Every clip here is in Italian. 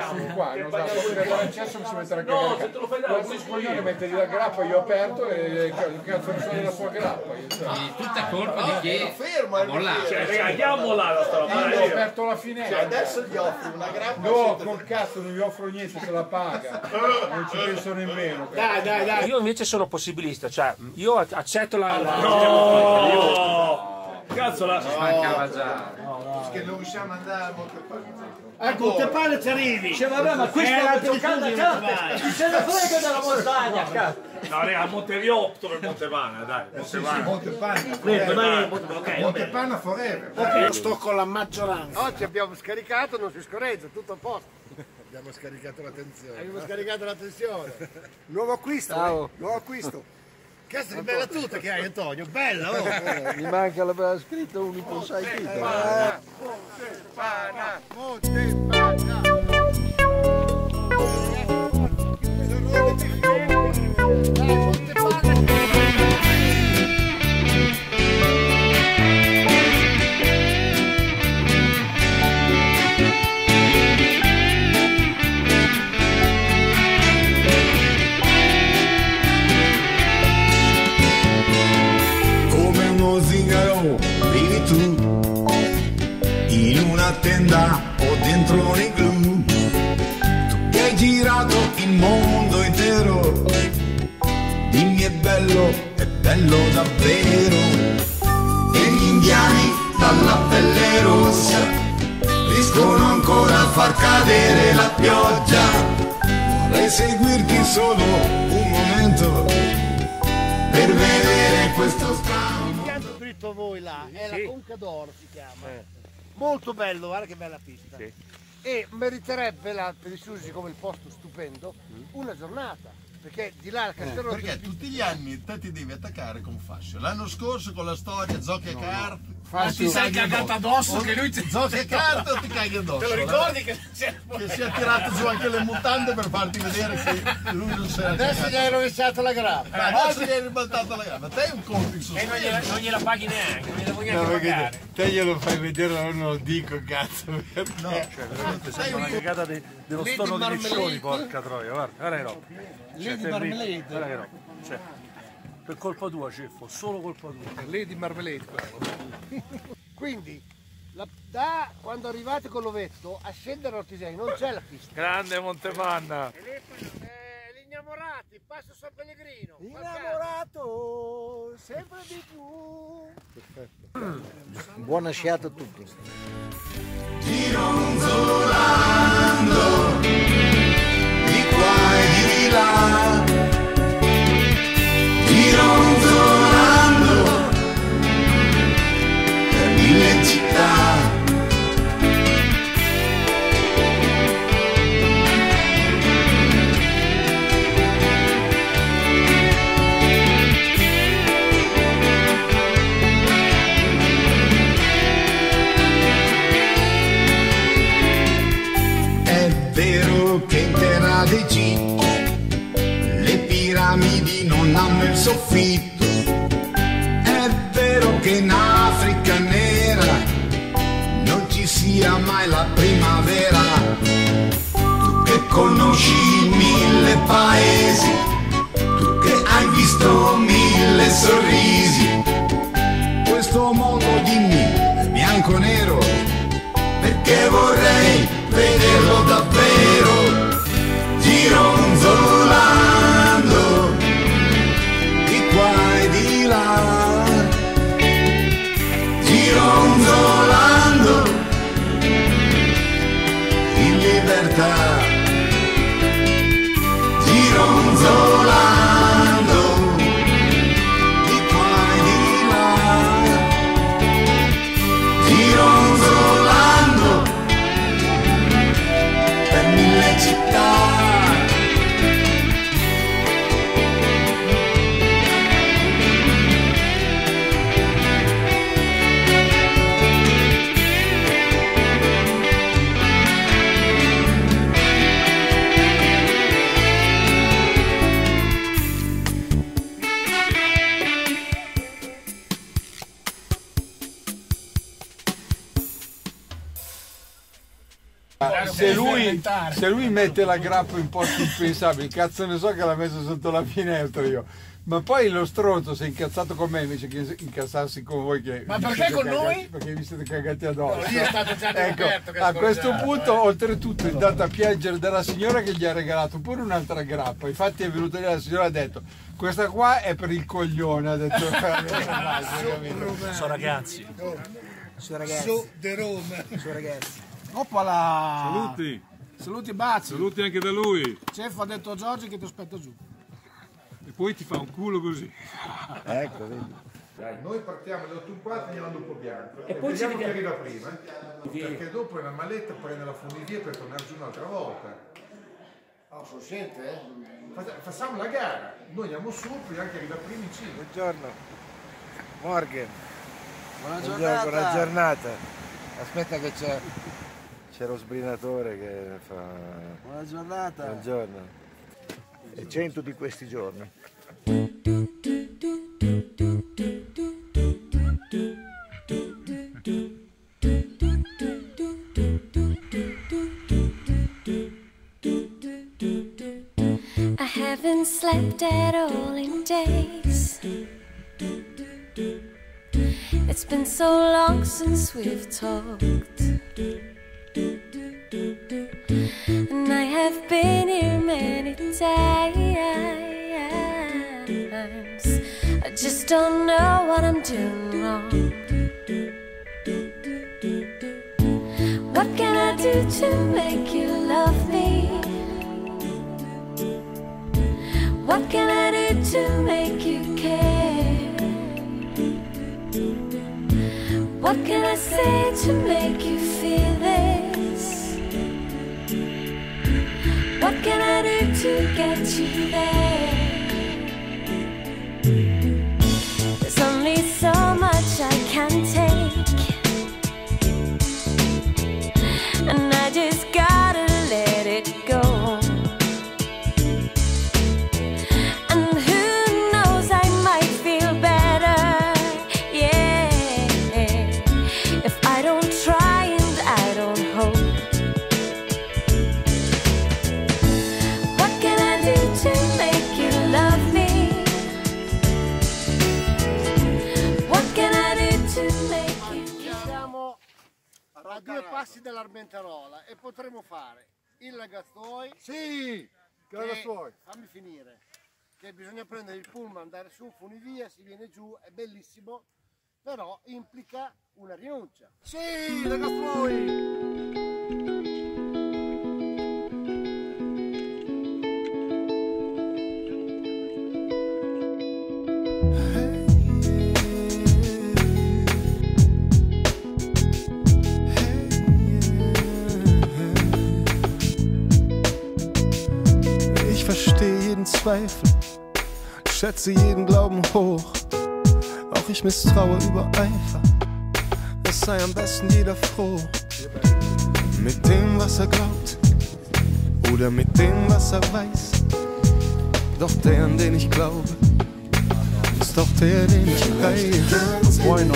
su qua, non so, perché l'accesso mi si metterà a cagare. No, se te lo fai dare Questo scoglione mette la grappa, io ho aperto e cazzo ne so della sua grappa. Io, cioè. Tutta colpa di chi Fermo, ha è mollato. Cioè, raga, andiamola la sta roba. Io ho aperto la Cioè, finestra. adesso gli offri una grappa. No, col cazzo non gli offro niente se la paga. Non ci penso nemmeno. Dai, dai, dai. Io invece sono possibilista, cioè io accetto la... la- No! Cazzo la... Mancava già. Che non riusciamo ad andare a Montepane. A Montepane ci arrivi. Cioè, vabbè, ma questo Eh, è per giocando a carte. Chi se ne frega della montagna. No, raga, a Monteviotto per Montevana, dai. Va bene. Montepane forever. Io sto con la maggioranza. Oggi abbiamo scaricato, non si scorreggia, tutto a posto. Abbiamo scaricato la tensione. Abbiamo scaricato la tensione. Nuovo acquisto, nuovo acquisto. Cazzo, che bella tuta che hai Antonio, bella oh! Mi manca la scritta unico sai come bello davvero. E gli indiani dalla pelle rossa riescono ancora a far cadere la pioggia. Vorrei seguirti solo un momento per vedere questo strano Pianto dritto a voi là, è la Conca d'Oro si chiama. Molto bello, guarda che bella pista. E meriterebbe la per i Susi come il posto stupendo una giornata. Perché di là al castello Perché tutti gli anni te ti devi attaccare con fascio. L'anno scorso con la storia giochi a carte. Ma ti sei cagato addosso che lui ti... Giochi a carte o ti caghi addosso? Te lo ricordi che. Che si è tirato giù anche le mutande per farti vedere che lui non si era Adesso gli hai rovesciato la grappa. Ma adesso gli hai ribaltato la gamba. Te è un in E non gliela, non gliela paghi neanche, non gliela No, neanche pagare. te glielo fai vedere, non lo dico, cazzo. No, Sei una cagata de- dello stono di. Miscioni, porca troia, guarda, guarda che roba. Cioè, Lady terribile. Marmalade. Guarda che roba. Per colpa tua, Ceffo, solo colpa tua. Lady Marmalade. Quindi, la- da quando arrivate con l'ovetto a scendere all'Ortisei non c'è la pista. Grande Montepanna. E lì, eh, gli innamorati, passo San Pellegrino. Innamorato, sempre di più. Buona sciata a tutti. gironzolando conosci mille paesi, tu che hai visto mille sorrisi. Questo mondo dimmi bianco nero perché vorrei vederlo davvero gironzolando di qua e di là gironzolando se lui mette la grappa in posti impensabili, cazzo ne so che l'ha messo sotto la finestra io. Ma poi lo stronzo si è incazzato con me invece che incazzarsi con voi. Che Ma perché con cagati- noi? Perché vi siete cagati addosso. lì è stato già ecco, a questo punto, oltretutto, è andato a piangere dalla signora che gli ha regalato pure un'altra grappa. Infatti, è venuta lì la signora e ha detto: Questa qua è per il coglione. Ha detto, Sono ragazzi. Su ragazzi. Su de Roma. Su ragazzi. Oppala! Saluti. Saluti e baci. Saluti anche da lui. Chef ha detto a Giorgio che ti aspetta giù. E poi ti fa un culo così. Ecco, vedi. Noi partiamo alle 8 e e andiamo dopo bianco. E poi ci vediamo chi arriva prima. Perché dopo la maletta prende la funivia per tornare giù un'altra volta. Oh, sono sente, eh? Fa- Facciamo la gara, noi andiamo su, poi anche arriva prima in cima. Buongiorno. Morgan. Buona giornata. buona giornata. Aspetta che c'è. C'è lo sbrinatore che fa. Buona giornata. Buongiorno. E cento di questi giorni. I haven't slept at all in days. It's been so long since we've talked. And I have been here many times. I just don't know what I'm doing wrong. What can I do to make you love me? What can I do to make you care? What can I say to make you feel can I do to get you there? There's only so much I can take, passi dall'Armentarola e potremo fare il Lagazzoi. Sì, che- Lagazzoi. Fammi finire. Che bisogna prendere il pullman, andare su, funivia, si viene giù, è bellissimo, però implica una rinuncia. Sì, Lagazzoi! Zweifel, schätze jeden Glauben hoch. Auch ich misstraue über Eifer, es sei am besten jeder froh. Mit dem, was er glaubt, oder mit dem, was er weiß. Doch der, an den ich glaube, ist doch der, den ich vedo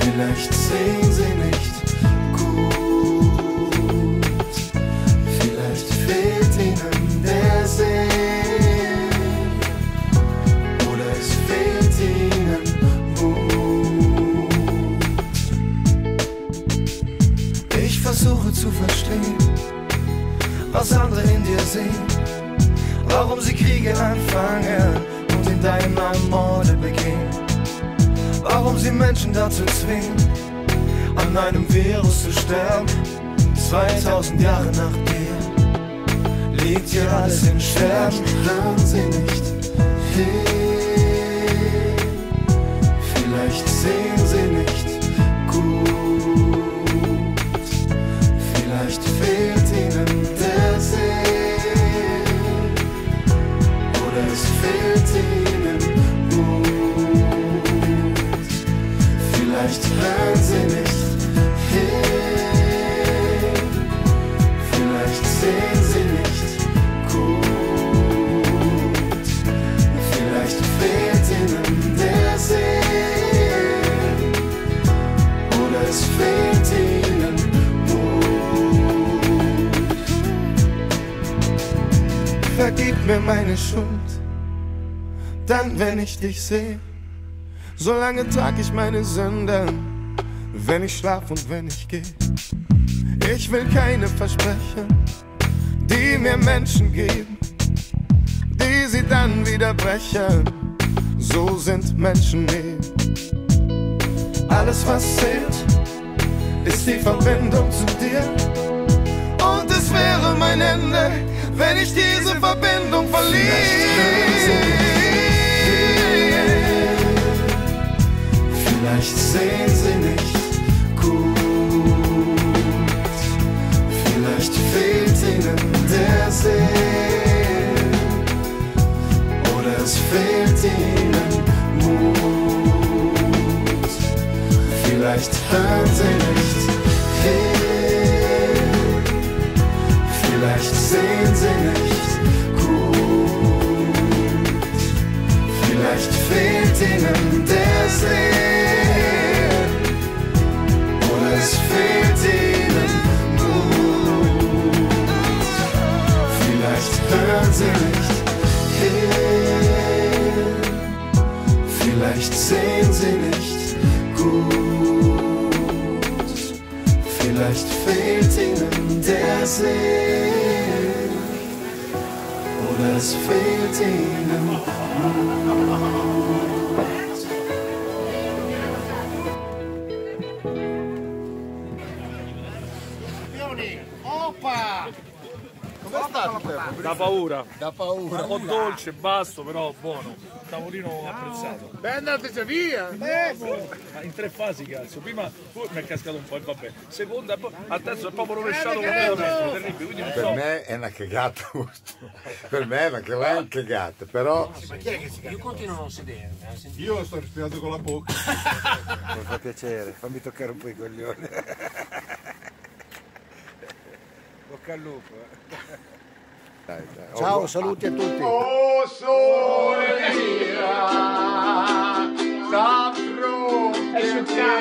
Vielleicht sehen sie nicht Oder es fehlt ihnen Mut. Ich versuche zu verstehen, was andere in dir sehen. Warum sie Kriege anfangen und in deinem Namen begehen. Warum sie Menschen dazu zwingen, an einem Virus zu sterben. 2000 Jahre nach dir hier alles in Sterben. Hören sie nicht hin. Ich dich sehe, solange trag ich meine Sünden, wenn ich schlaf und wenn ich gehe. Ich will keine Versprechen, die mir Menschen geben, die sie dann wieder brechen. So sind Menschen eben. Alles was zählt, ist die Verbindung zu dir. Und es wäre mein Ende, wenn ich diese Verbindung Vielleicht sehen sie nicht gut. Vielleicht fehlt ihnen der Sinn. Oder es fehlt ihnen Mut. Vielleicht hören sie nicht Vielleicht fehlt ihnen der Sinn. Oder es fehlt ihnen Mut. Com'è stato Da paura. Da paura. Un po' dolce, basto, però buono. Tavolino apprezzato. Beh, andateci via! Ma in tre fasi cazzo. Prima poi mi è cascato un po' e vabbè. Seconda, poi al terzo è proprio rovesciato completamente. Terribile. Quindi non Per so. me è una cagata, questo. per me è una, è cagata, però Io continuo a non sedermi. eh, senti- Io sto respirando con la bocca. Mi fa piacere, fammi toccare un po' i coglioni. Bocca al lupo. Eh. dai, dai. Ciao, saluti a tutti. Oh sole mia, da fronte a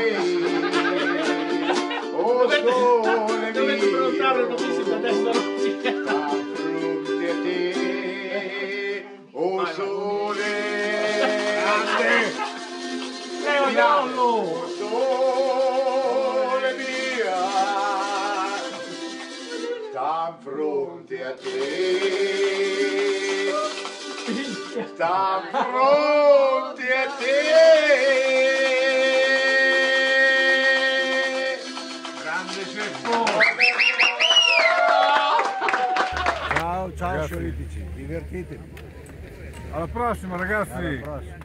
Oh sole Dovete mio, prenotare una visita adesso da fronte a te. Oh sole grande, Leonardo! sole mia, sta fronte a te. Sta fronte a te. Grande ceffone. Ciao, ciao sciolitici, divertitevi. Alla prossima ragazzi. Alla prossima.